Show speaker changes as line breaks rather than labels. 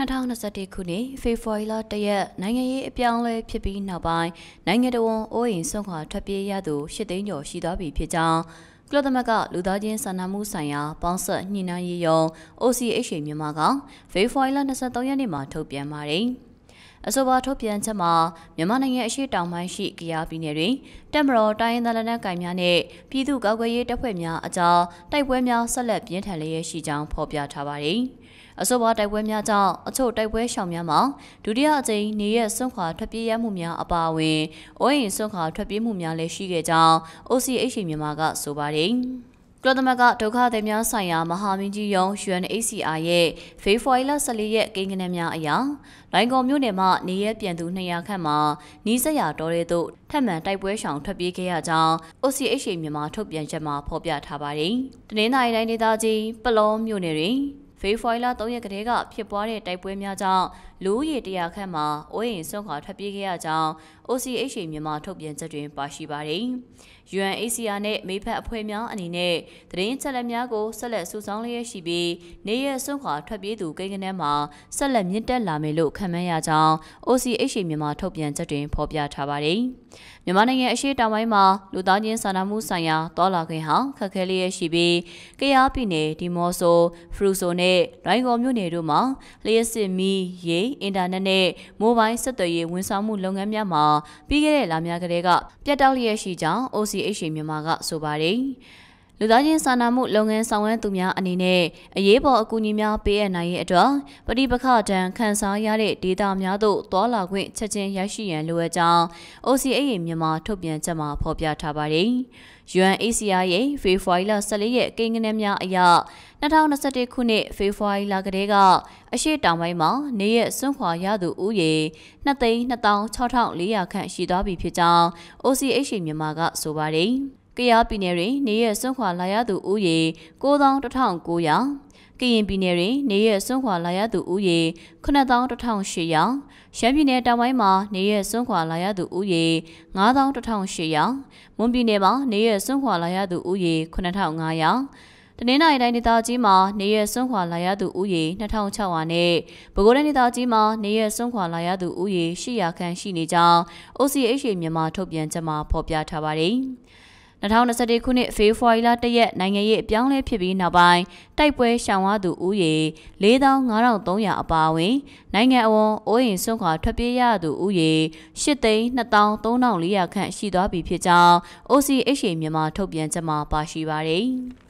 2021ခုနှစ်ဖေဖော်ဝါရီလတရက်နိုင်ငံရေးအပြောင်းလဲဖြစ်ပြီးနောက်ပိုင်းနိုင်ငံတော်အိုးအိမ်ဆွန့်ခွာထွက်ပြေးရသူ၈သိန်းကျော်ရှိသွားပြီဖြစ်ကြောင်းကုလသမဂ္ဂလူသားချင်းစာနာမှုဆိုင်ရာပေါင်းဆက်ညှိနှိုင်းရေးယုံ OCHA မြန်မာကဖေဖော်ဝါရီလ23ရက်နေ့မှာထုတ်ပြန်ပါတယ်။အဆိုပါထုတ်ပြန်ချက်မှာမြန်မာနိုင်ငံအရှိတောင်ပိုင်းရှိကယားပြည်နယ်တွင်တက်မတော်တိုင်းရင်းသားလက်နက်ကိုင်များနဲ့ပြည်သူ့ကာကွယ်ရေးတပ်ဖွဲ့များအကြားတိုက်ပွဲများဆက်လက်ပြင်းထန်လျက်ရှိကြောင်းဖော်ပြထားပါတယ်။ အဆိုပါတိုက်ပွဲများကြောင့်အချို့တိုက်ပွဲရှောင်များမှာဒုတိယအကြိမ်နေရက်စွန့်ခွာထွက်ပြေးရမှုများအပါအဝင်အိုးအိမ်စွန့်ခွာထွက်ပြေးမှုများလည်းရှိခဲ့ကြောင်း OCH မြန်မာကဆိုပါတယ်ကုလသမဂ္ဂဒုက္ခသည်များဆိုင်ရာမဟာမင်းကြီးယုံ UNHCR ရဲ့ဖေဖော်ဝါရီလ14ရက်ကိန်းဂဏန်းများအရလိုင်ကော်မြို့နယ်မှာနေရဲပြန်သူ200ခန့်မှာနီးစပ်ရာတော်ရဲသို့ထပ်မံတိုက်ပွဲရှောင်ထွက်ပြေးခဲ့ရကြောင်း OCH မြန်မာထုတ်ပြန်ချက်မှာဖော်ပြထားပါတယ်။တနင်္သာရီတိုင်းဒေသကြီးပလောမြို့နယ်တွင် ဖေဖော်ဝါရီလ3ရက်ကတည်းကဖြစ်ပွားတဲ့တိုက်ပွဲများကြောင့်လူဦးရေတရာခန့်မှာအိုးအိမ်ဆွန့်ခွာထွက်ပြေးခဲ့ရကြောင်း OCH မြန်မာထုတ်ပြန်ချက်တွင်ပါရှိပါတယ်။ UNHCR နဲ့မိဖက်အဖွဲ့များအနေနဲ့သတင်းချက်လက်များကိုဆက်လက်စုဆောင်းလျက်ရှိပြီးနေရဆွန့်ခွာထွက်ပြေးသူကိန်းဂဏန်းမှာဆက်လက်မြင့်တက်လာမယ်လို့ခန့်မှန်းရကြောင်း OCH မြန်မာထုတ်ပြန်ချက်တွင်ဖော်ပြထားပါတယ်။မြန်မာနိုင်ငံအရှေ့တောင်ပိုင်းမှာလူသားချင်းစာနာမှုဆိုင်ရာတောလာခွင့်ဟာခက်ခဲလျက်ရှိပြီးကယားပြည်နယ်ဒီမော့ဆိုဖရူဆိုနဲ့ရိုင်းကော်မြို့နယ်တို့မှာလျှက်စစ်မီရေအင်တာနက်နဲ့မိုဘိုင်းဆက်သွယ်ရေးဝန်ဆောင်မှုလုပ်ငန်းများမှာပြီးခဲ့တဲ့လများကတည်းကပြတ်တောက်လျက်ရှိကြောင်း OCH မြန်မာကဆိုပါတယ် လူသားချင်းစာနာမှုလုပ်ငန်းဆောင်ရွက်သူများအနေနဲ့အရေးပေါ်အကူအညီများပေးအပ်နိုင်ရဲ့အတွက်ပဋိပက္ခတံခန်းစားရတဲ့ဒေတာများသို့တွာလာခွင့်ချက်ချင်းရရှိရန်လိုအပ်ကြောင်း OCA မြန်မာထုတ်ပြန်ချက်မှာဖော်ပြထားပါတယ်။ UNHCR ရဲ့ဖေဖော်ဝါရီလ14ရက်ကိန်းဂဏန်းများအရ2021ခုနှစ်ဖေဖော်ဝါရီလကတည်းကအရှိတောင်ပိုင်းမှာနေရက်စွန့်ခွာရသူဦးရေ2,264,400ခန့်ရှိသွားပြီဖြစ်ကြောင်း OCH မြန်မာကဆိုပါတယ်။ ကယားပြည်နယ်တွင်နေရက်စွန့်ခွာလာရသူဦးရေ91,900ကရင်ပြည်နယ်တွင်နေရက်စွန့်ခွာလာရသူဦးရေ91,800ရှမ်းပြည်နယ်တောင်ပိုင်းမှာနေရက်စွန့်ခွာလာရသူဦးရေ91,800မွန်ပြည်နယ်မှာနေရက်စွန့်ခွာလာရသူဦးရေ9,500တနင်္လာရီတိုင်းဒေသကြီးမှာနေရစွန့်ခွာလာရသူဦးရေ2600နဲ့ပဲခူးတိုင်းဒေသကြီးမှာနေရစွန့်ခွာလာရသူဦးရေ800ခန့်ရှိနေကြောင်း OCH မြန်မာထုတ်ပြန်ချက်မှာဖော်ပြထားပါတယ်။ 2021ခုနှစ်ဖေဖော်ဝါရီလတရက်နိုင်ငံရေးအပြောင်းလဲဖြစ်ပြီးနောက်ပိုင်းတိုက်ပွဲရှောင်ရသူဦးရေ45,300အပါအဝင်နိုင်ငံအဝန်းအိုးအိမ်ဆွန့်ခွာထွက်ပြေးရသူဦးရေ8,23,400ခန့်ရှိသွားပြီဖြစ်ကြောင်း OCH မြန်မာထုတ်ပြန်ချက်မှာပါရှိပါတယ်။